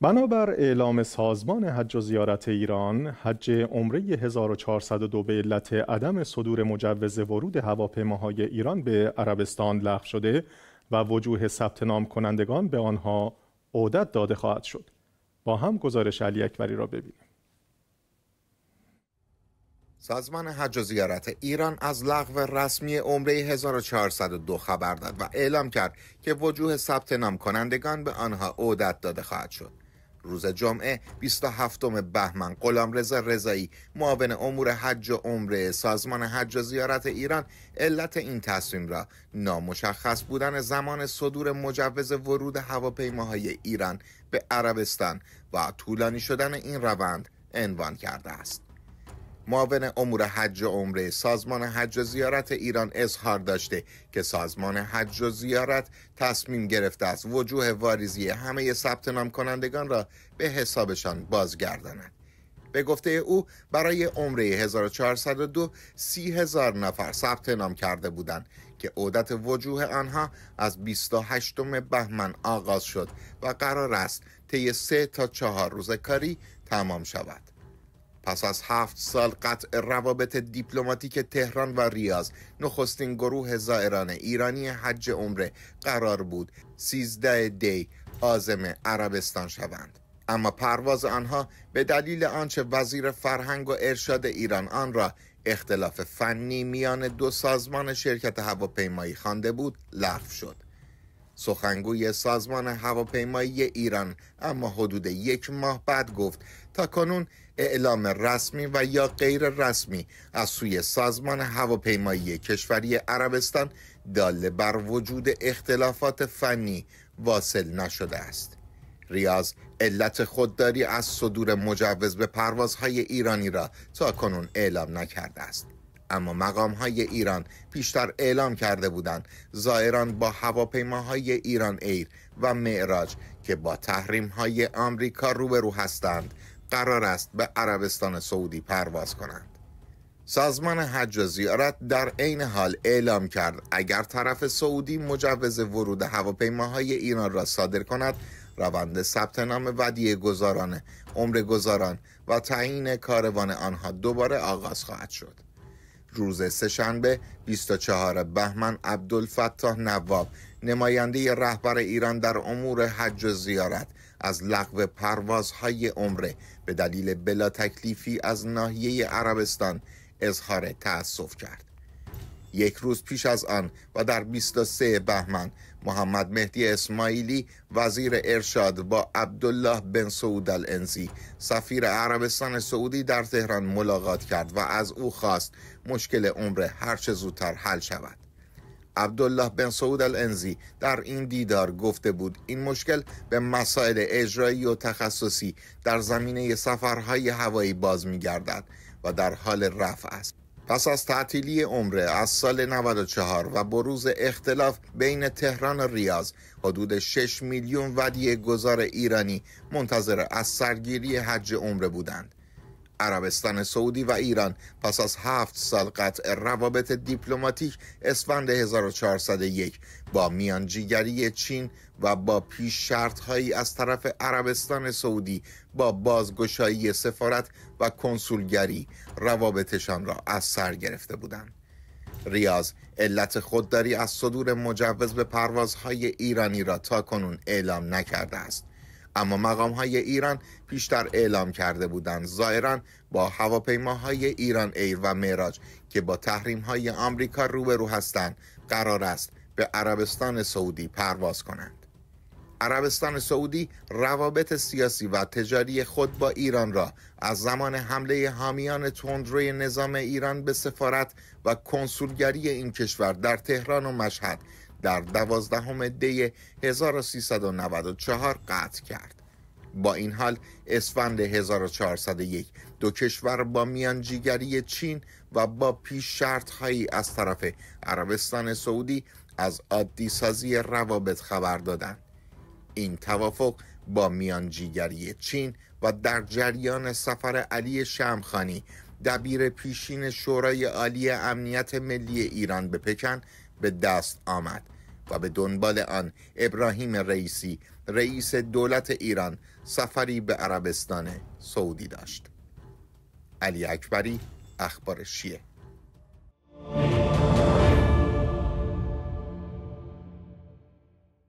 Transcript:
بنابر اعلام سازمان حج و زیارت ایران حج عمره 1402 به علت عدم صدور مجوز ورود هواپیماهای ایران به عربستان لغو شده و وجوه ثبت نام کنندگان به آنها عودت داده خواهد شد با هم گزارش علی اکبری را ببینیم سازمان حج و زیارت ایران از لغو رسمی عمره 1402 خبر داد و اعلام کرد که وجوه ثبت نام کنندگان به آنها عودت داده خواهد شد. روز جمعه 27 بهمن غلام رضا رضایی معاون امور حج و عمره سازمان حج و زیارت ایران علت این تصمیم را نامشخص بودن زمان صدور مجوز ورود هواپیماهای ایران به عربستان و طولانی شدن این روند عنوان کرده است. معاون امور حج و عمره سازمان حج و زیارت ایران اظهار داشته که سازمان حج و زیارت تصمیم گرفته است وجوه واریزی همه ثبت نام کنندگان را به حسابشان بازگرداند. به گفته او برای عمره 1402 سی هزار نفر ثبت نام کرده بودند که عودت وجوه آنها از 28 بهمن آغاز شد و قرار است طی سه تا چهار روز کاری تمام شود. پس از هفت سال قطع روابط دیپلماتیک تهران و ریاض نخستین گروه زائران ایرانی حج عمره قرار بود 13 دی آزم عربستان شوند. اما پرواز آنها به دلیل آنچه وزیر فرهنگ و ارشاد ایران آن را اختلاف فنی میان دو سازمان شرکت هواپیمایی خوانده بود لغو شد. سخنگوی سازمان هواپیمایی ایران. اما حدود یک ماه بعد گفت تا کنون اعلام رسمی و یا غیر رسمی از سوی سازمان هواپیمایی کشوری عربستان داله بر وجود اختلافات فنی واصل نشده است. ریاض علت خودداری از صدور مجوز به پروازهای ایرانی را تا کنون اعلام نکرده است. اما مقام های ایران پیشتر اعلام کرده بودند. زائران با هواپیماهای ایران ایر و معراج که با تحریم های آمریکا روبرو هستند قرار است به عربستان سعودی پرواز کنند. سازمان حج و زیارت در عین حال اعلام کرد اگر طرف سعودی مجوز ورود هواپیماهای ایران را صادر کند روند ثبت نام ودیه گذاران عمر گذاران و تعیین کاروان آنها دوباره آغاز خواهد شد. روز سهشنبه 24 بهمن عبدالفتاح نواب نماینده رهبر ایران در امور حج و زیارت از لغو پروازهای عمره به دلیل بلا تکلیفی از ناحیه عربستان اظهار تأسف کرد. یک روز پیش از آن و در 23 بهمن محمد مهدی اسماعیلی وزیر ارشاد با عبدالله بن سعود الانزی سفیر عربستان سعودی در تهران ملاقات کرد و از او خواست مشکل عمره هرچه زودتر حل شود. عبدالله بن سعود الانزی در این دیدار گفته بود این مشکل به مسائل اجرایی و تخصصی در زمینه سفرهای هوایی باز می گردد و در حال رفع است. پس از تعطیلی عمره از سال 94 و بروز اختلاف بین تهران و ریاض حدود 6 میلیون ودیه گذار ایرانی منتظر از سرگیری حج عمره بودند. عربستان سعودی و ایران پس از هفت سال قطع روابط دیپلماتیک اسفند 1401 با میانجیگری چین و با پیش شرط هایی از طرف عربستان سعودی با بازگشایی سفارت و کنسولگری روابطشان را از سر گرفته بودند. ریاض علت خودداری از صدور مجوز به پروازهای ایرانی را تا کنون اعلام نکرده است اما مقام های ایران پیشتر اعلام کرده بودند. زائران با هواپیماهای ایران ایر و معراج که با تحریم های آمریکا روبرو هستند قرار است به عربستان سعودی پرواز کنند. عربستان سعودی روابط سیاسی و تجاری خود با ایران را از زمان حمله حامیان تندروی نظام ایران به سفارت و کنسولگری این کشور در تهران و مشهد در دوازدهم دی 1394 قطع کرد. با این حال اسفند 1401 دو کشور با میانجیگری چین و با پیش شرط هایی از طرف عربستان سعودی از عادی سازی روابط خبر دادند. این توافق با میانجیگری چین و در جریان سفر علی شمخانی دبیر پیشین شورای عالی امنیت ملی ایران به پکن به دست آمد و به دنبال آن ابراهیم رئیسی رئیس دولت ایران سفری به عربستان سعودی داشت. علی اکبری اخبار شیعه.